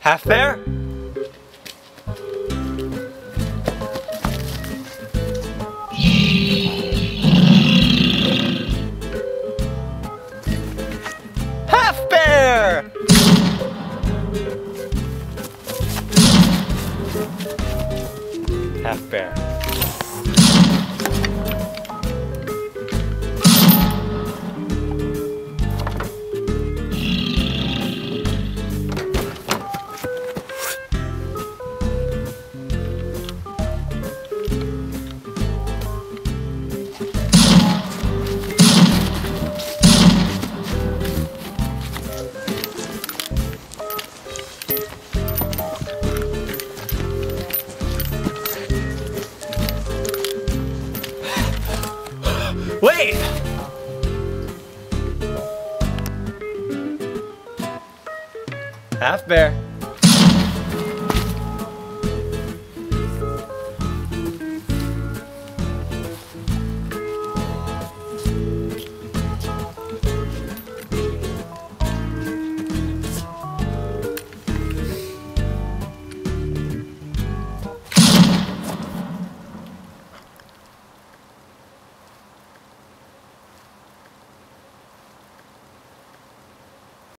Half bear? Half bear! Half bear. Wait! Half bear.